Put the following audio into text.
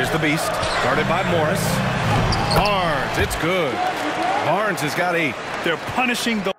Here's the beast, guarded by Morris. Barnes, it's good. Barnes has got eight. They're punishing the